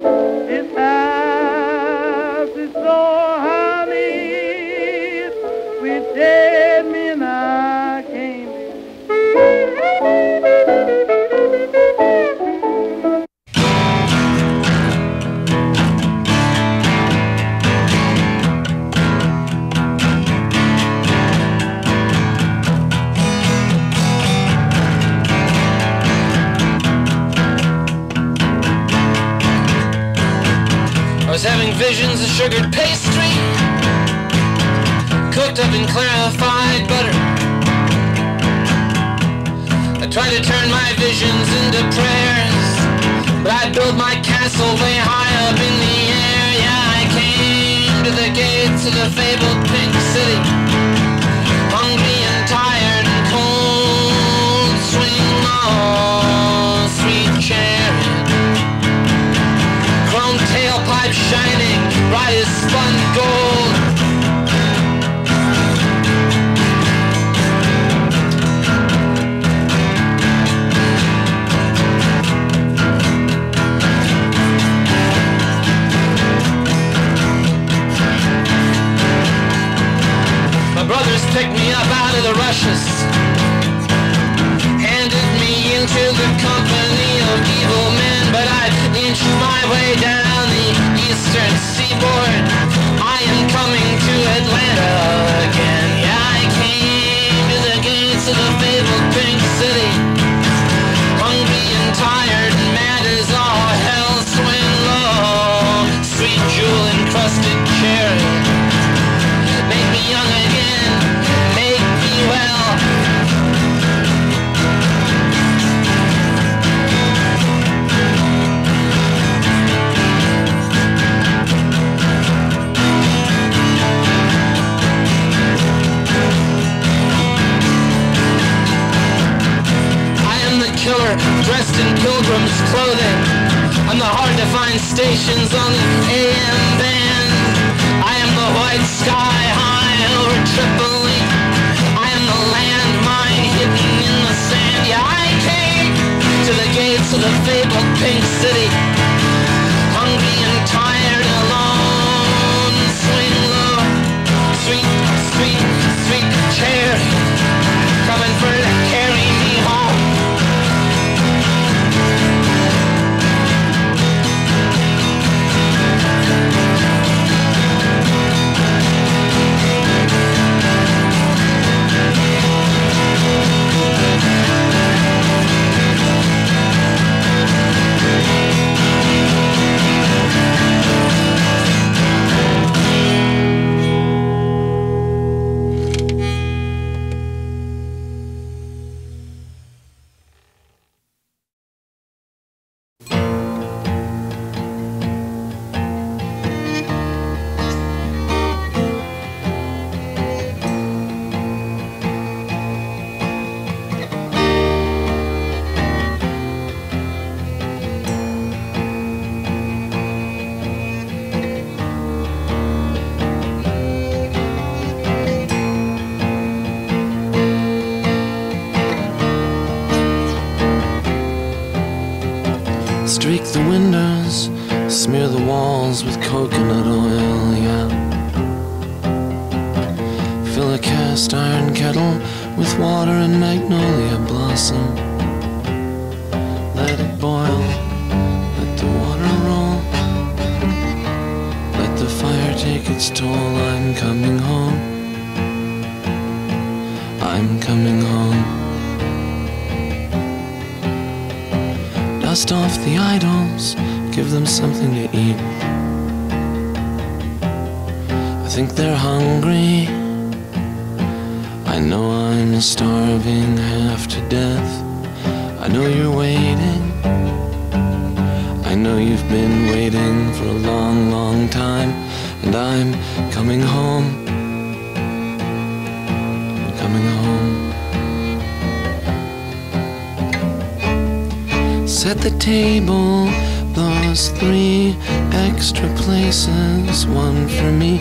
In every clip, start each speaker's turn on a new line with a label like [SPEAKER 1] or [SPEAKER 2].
[SPEAKER 1] This house is so honey, with
[SPEAKER 2] sugared pastry, cooked up in clarified picked me up out of the rushes, handed me into the company of evil men, but I inched my way down the eastern seaboard. I am coming to Atlanta again. Yeah, I came to the gates of the dressed in pilgrim's clothing. I'm the hard to find stations on the AM band. I am the white sky high over Tripoli. I am the landmine hidden in the sand. Yeah, I came to the gates of the fabled pink city. Hungry and tired, alone, swing low. Sweet, sweet, sweet chair
[SPEAKER 3] I'm coming home. Dust off the idols, give them something to eat. I think they're hungry. I know I'm starving half to death. I know you're waiting. I know you've been waiting for a long, long time. And I'm coming home. Set the table, those three extra places. One for me,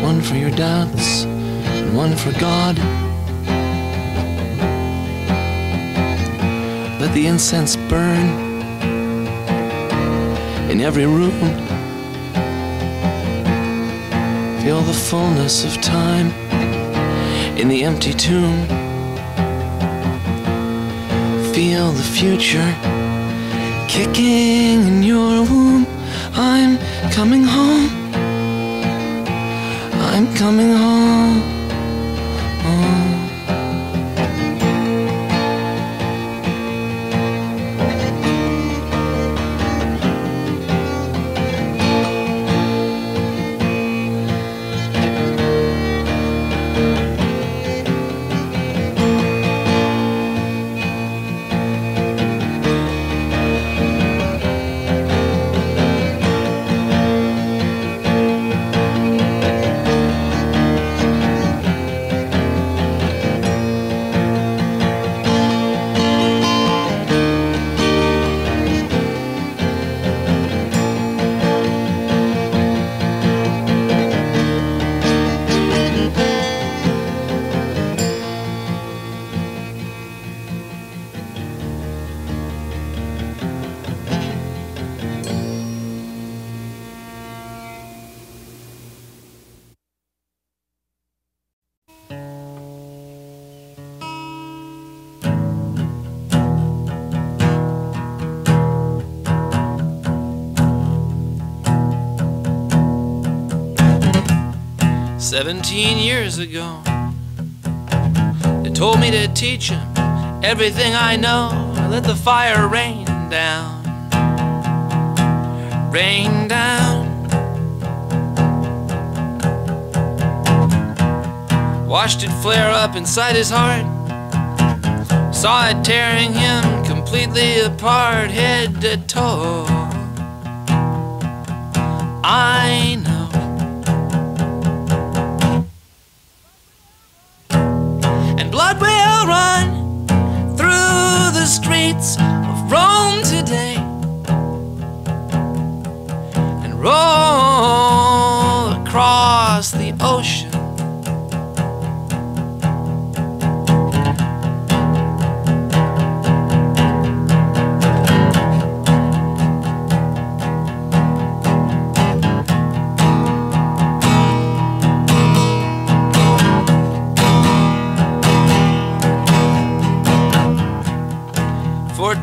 [SPEAKER 3] one for your doubts, and one for God. Let the incense burn. in every room. Feel the fullness of time in the empty tomb. Feel the future kicking in your womb. I'm coming home. I'm coming home. Seventeen years ago, they told me to teach him everything I know. Let the fire rain down, rain down. Watched it flare up inside his heart. Saw it tearing him completely apart, head to toe. I know.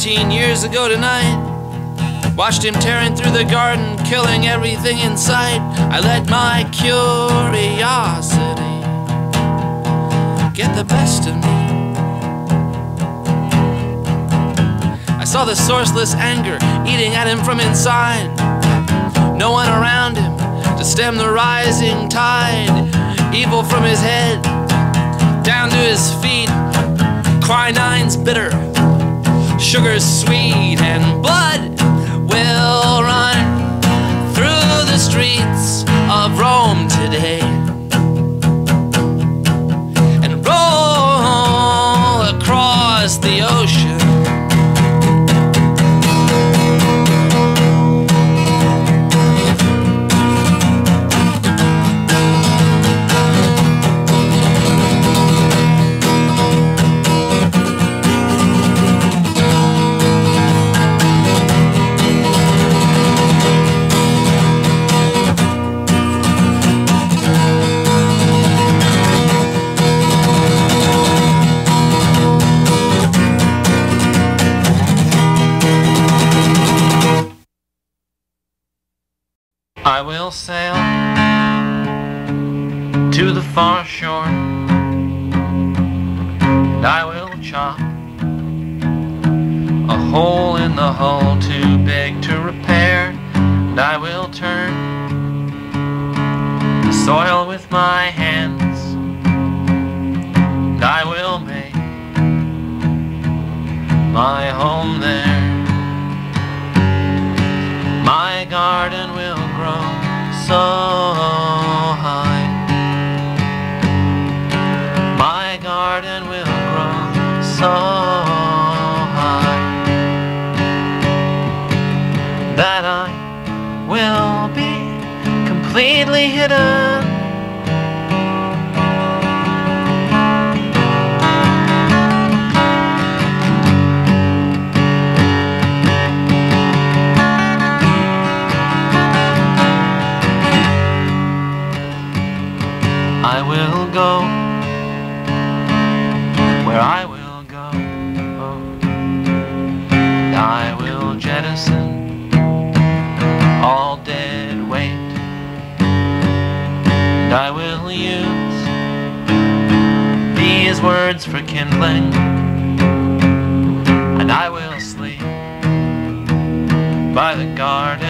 [SPEAKER 3] 15 years ago tonight. Watched him tearing through the garden, killing everything in sight. I let my curiosity get the best of me. I saw the sourceless anger eating at him from inside. No one around him to stem the rising tide. Evil from his head down to his feet. Quinine's bitter sugar's sweet, and blood will grow so high that I will be completely hidden.
[SPEAKER 2] I will go words for kindling, and I will sleep by the garden.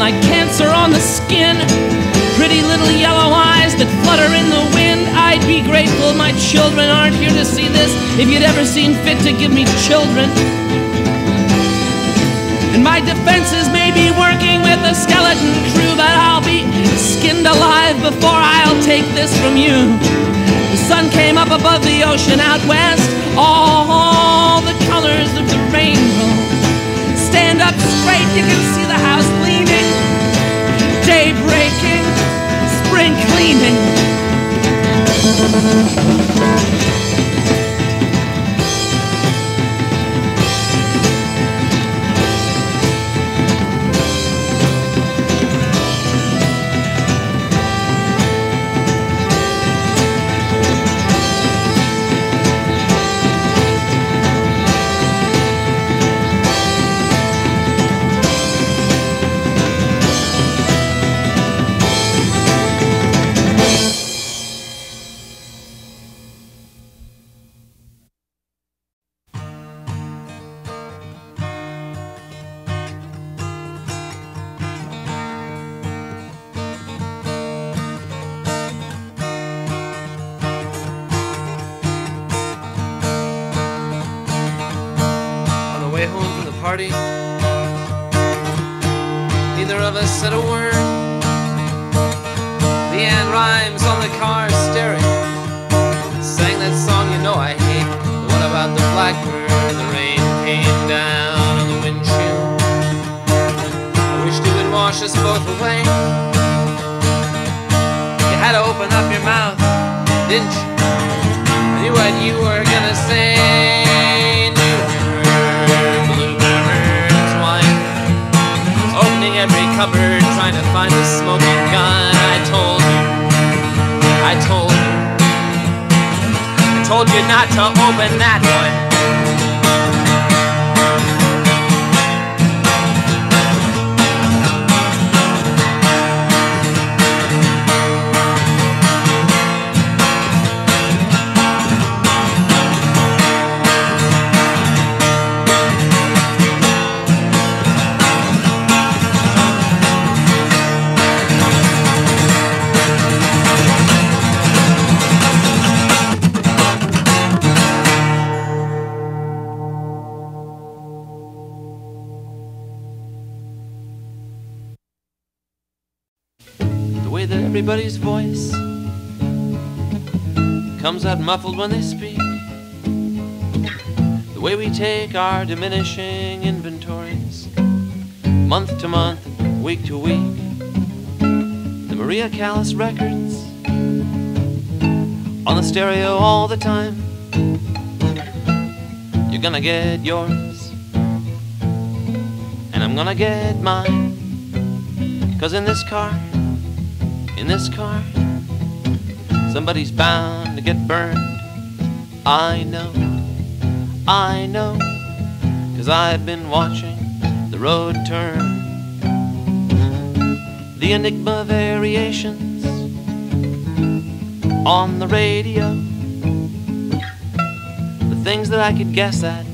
[SPEAKER 2] Like
[SPEAKER 4] cancer on the skin. Pretty little yellow eyes that flutter in the wind. I'd be grateful my children aren't here to see this if you'd ever seen fit to give me children. And my defenses may be working with a skeleton crew, but I'll be skinned alive before I'll take this from you. The sun came up above the ocean out west, all the colors of the rainbow. Stand up straight, you can see the house. Breaking, spring cleaning.
[SPEAKER 3] Voice comes out muffled when they speak. The way we take our diminishing inventories, month to month, week to week. The Maria Callas records on the stereo all the time. You're gonna get yours, and I'm gonna get mine. Cause in this car, in this car, somebody's bound to get burned. I know, I know, cause I've been watching the road turn. The Enigma variations on the radio, the things that I could guess at,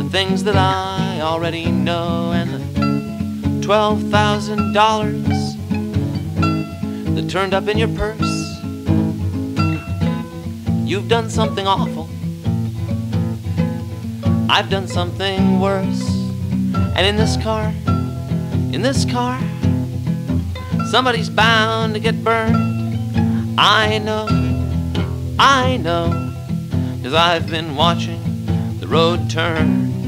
[SPEAKER 3] the things that I already know, and the twelve thousand dollars that turned up in your purse. You've done something awful. I've done something worse. And in this car, in this car, somebody's bound to get burned. I know, I know, cause I've been watching the road turn.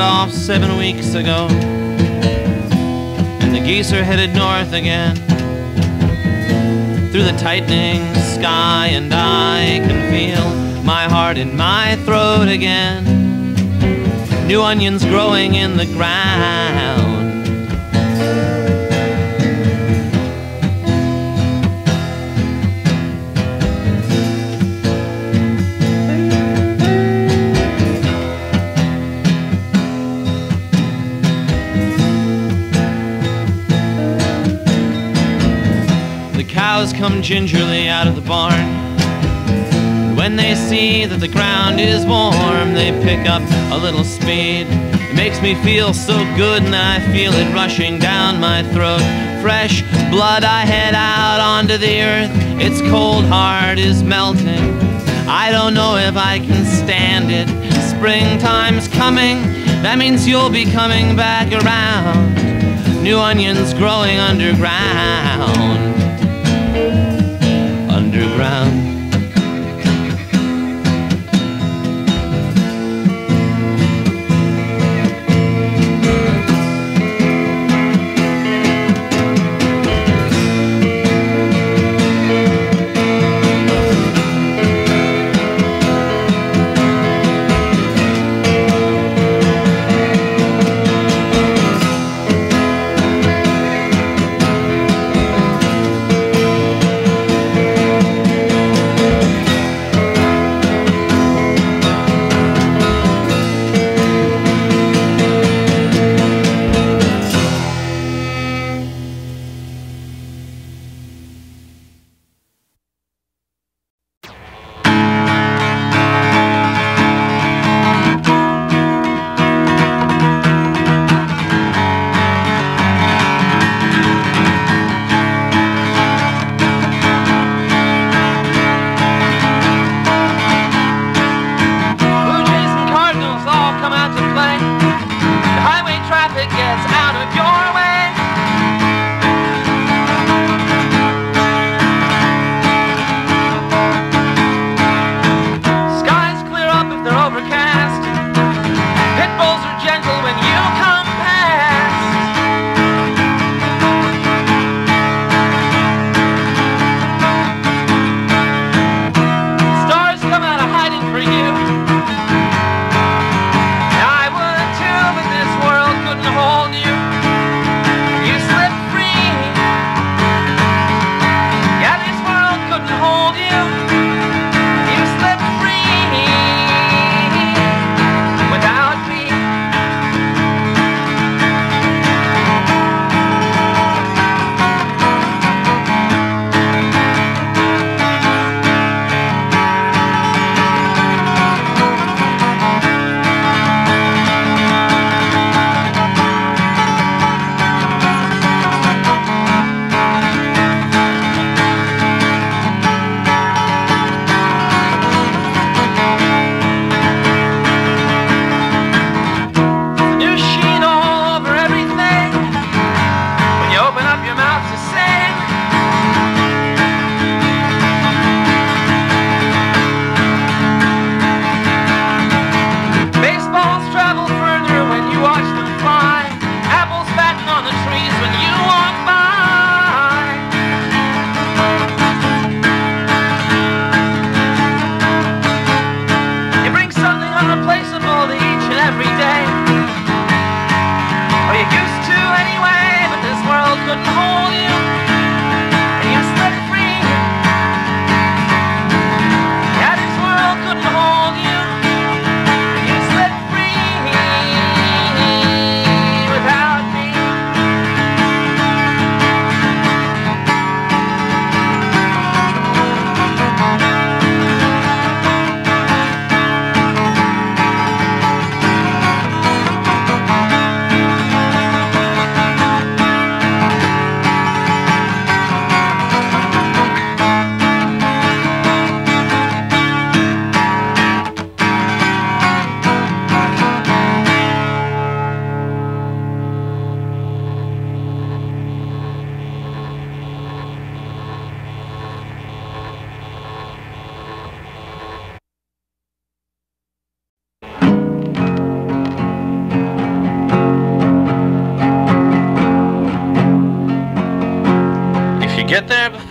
[SPEAKER 4] Off seven weeks ago. And the geese are headed north again through the tightening sky, and I can feel my heart in my throat again. New onions growing in the ground. Come gingerly out of the barn. When they see that the ground is warm, they pick up a little speed. It makes me feel so good, and I feel it rushing down my throat. Fresh blood, I head out onto the earth. Its cold heart is melting. I don't know if I can stand it. Springtime's coming, that means you'll be coming back around. New onions growing underground underground.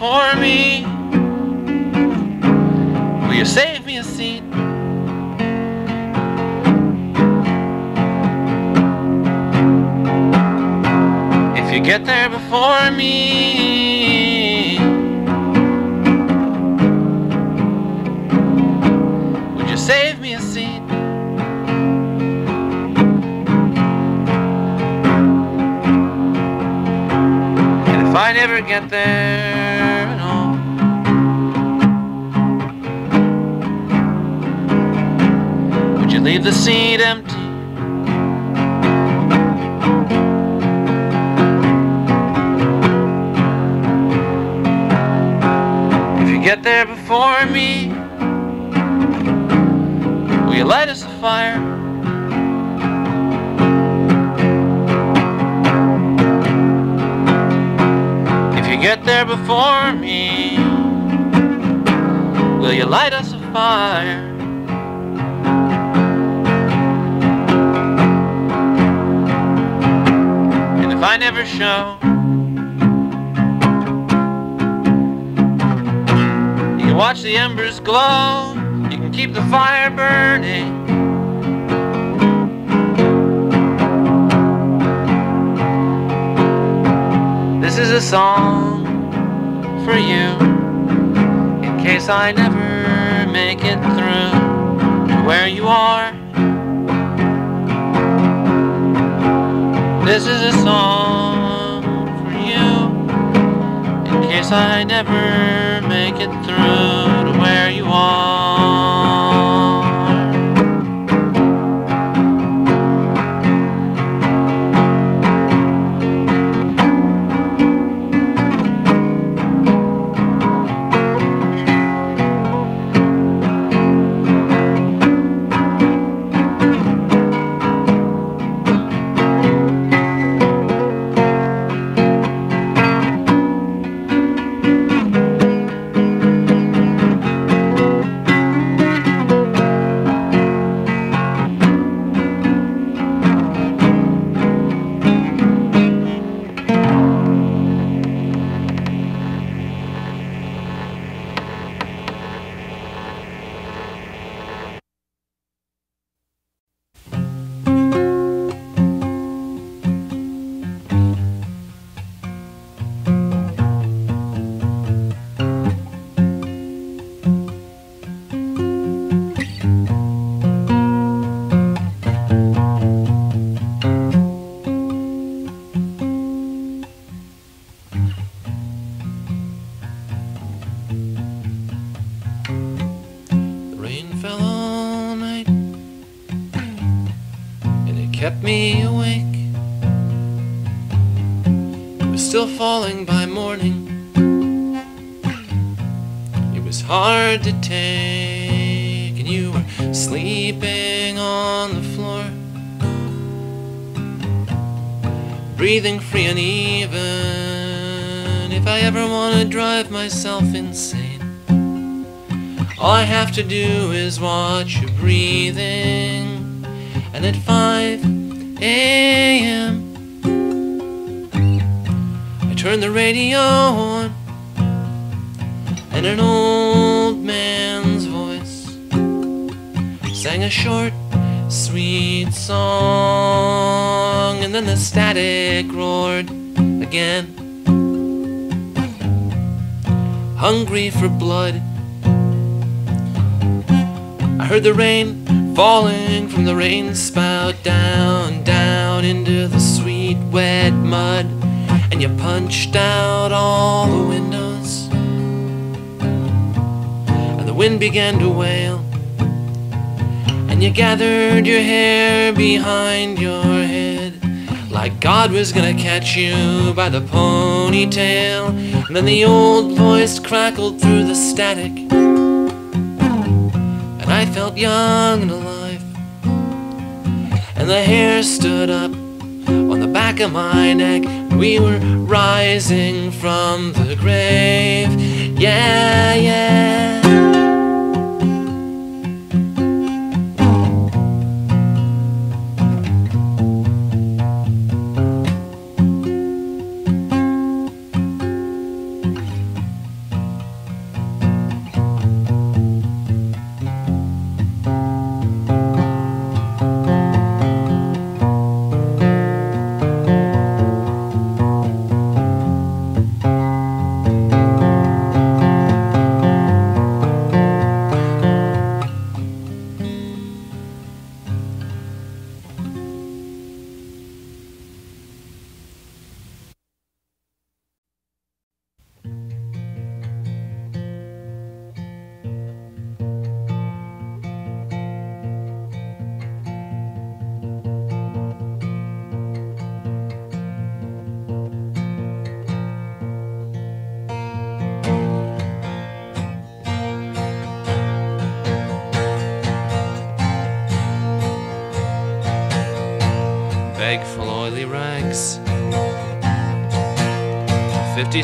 [SPEAKER 3] Before I never show, you can watch the embers glow, you can keep the fire burning. This is a song for you in case I never make it through to where you are. This is a song for you in case I never make it through to where you are. Falling by morning. It was hard to take, and you were sleeping on the floor, breathing free and even. If I ever want to drive myself insane. All I have to do is watch you breathing. And at 5 a.m., turn the radio on, and an old man's voice sang a short, sweet song, and then the static roared again. Hungry for blood. I heard the rain falling from the rain spout down, down into the sweet wet mud. And you punched out all the windows. And the wind began to wail. And you gathered your hair behind your head. Like God was gonna catch you by the ponytail. And then the old voice crackled through the static. And I felt young and alive. And the hair stood up on the back of my neck. We were rising from the grave. Yeah, yeah.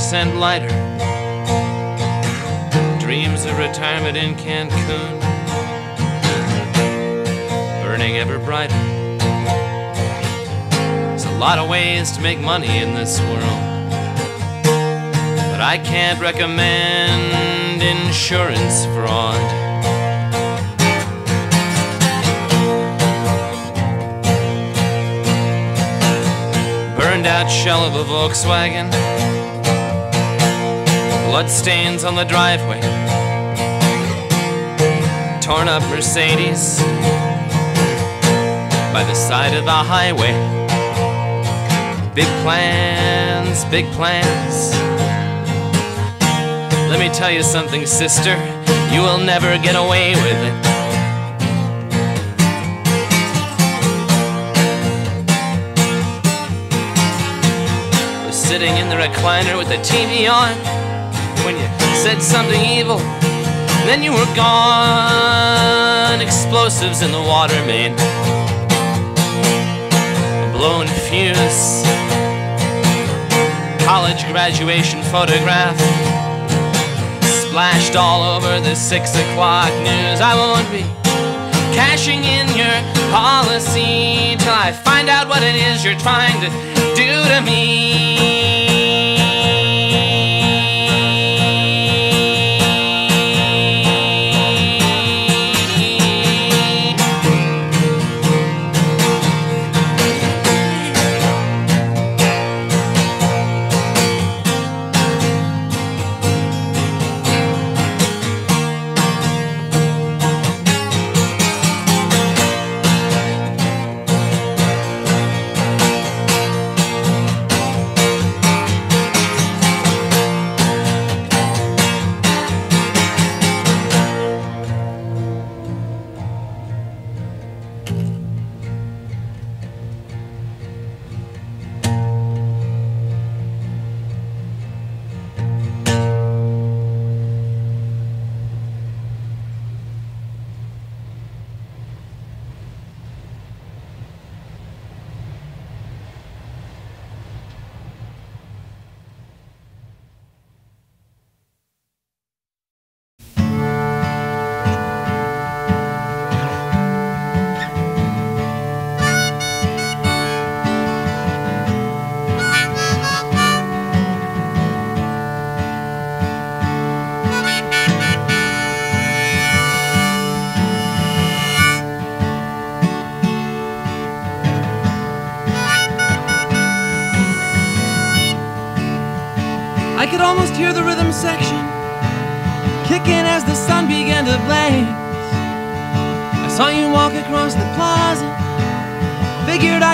[SPEAKER 3] 50 cent lighter. Dreams of retirement in Cancun. Burning ever brighter. There's a lot of ways to make money in this world. But I can't recommend insurance fraud. Burned out shell of a Volkswagen. Bloodstains on the driveway. Torn up Mercedes by the side of the highway. Big plans, big plans. Let me tell you something, sister. You will never get away with it. Sitting in the recliner with the TV on when you said something evil. Then you were gone. Explosives in the water main. A blown fuse. College graduation photograph splashed all over the six o'clock news. I won't be cashing in your policy till I find out what it is you're trying to do to me.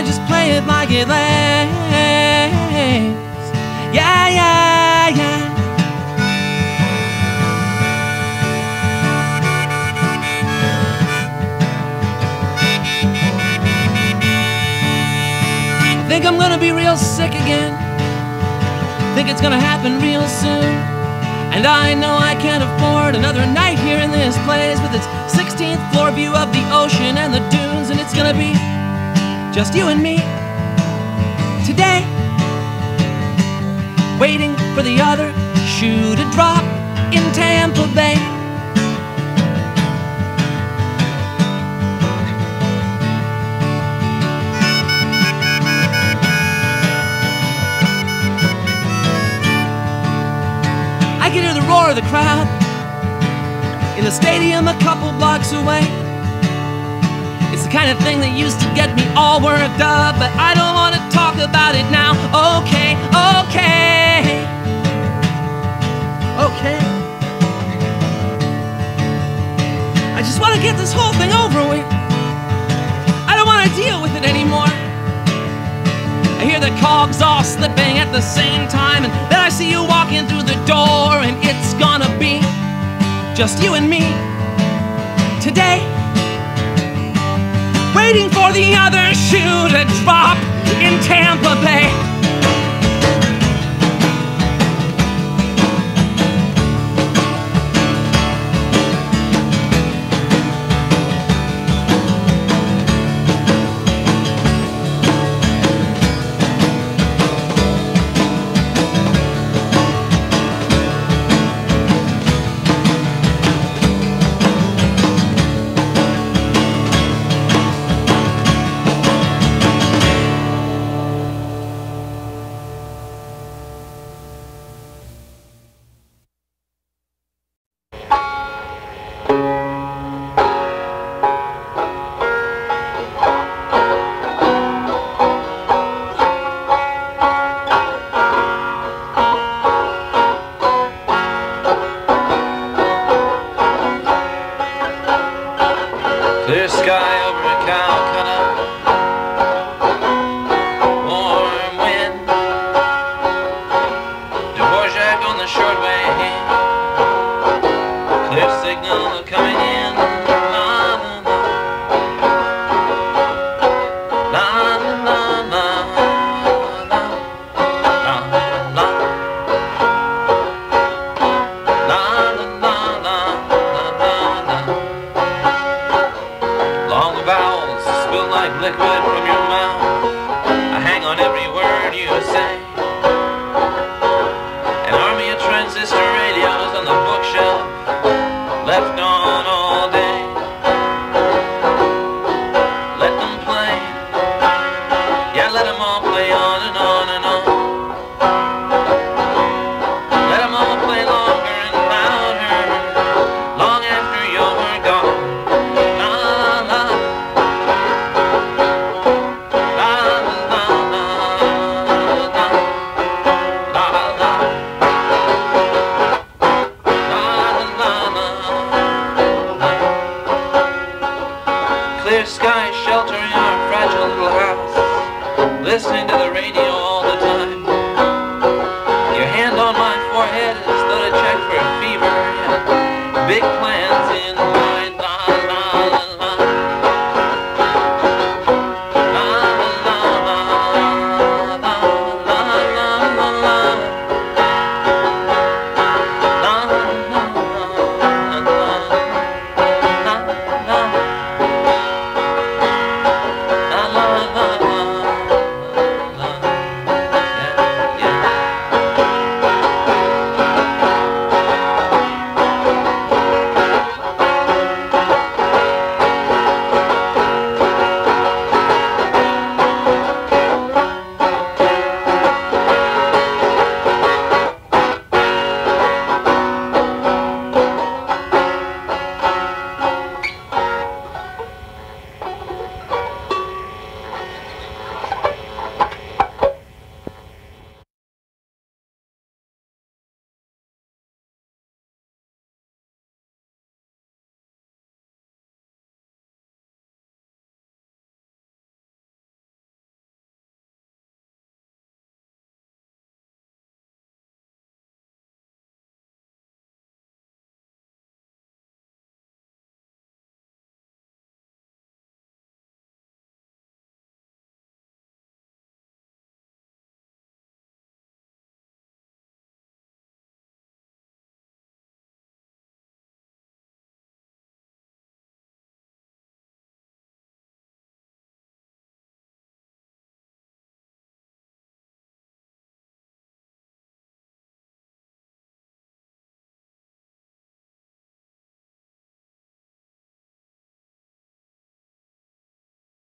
[SPEAKER 4] Just play it like it lays. Yeah, yeah, yeah. Think I'm gonna be real sick again. Think it's gonna happen real soon. And I know I can't afford another night here in this place with its 16th floor view of the ocean and the dunes. And it's gonna be just you and me today. Waiting for the other shoe to drop in Tampa Bay. I can hear the roar of the crowd in the stadium a couple blocks away. It's the kind of thing that used to get me all worked up, but I don't want to talk about it now. Okay, okay, okay. I just want to get this whole thing over with. I don't want to deal with it anymore. I hear the cogs all slipping at the same time, and then I see you walking through the door, and it's gonna be just you and me today. Waiting for the other shoe to drop in Tampa Bay.
[SPEAKER 2] good from your mouth. I hang on every word you say.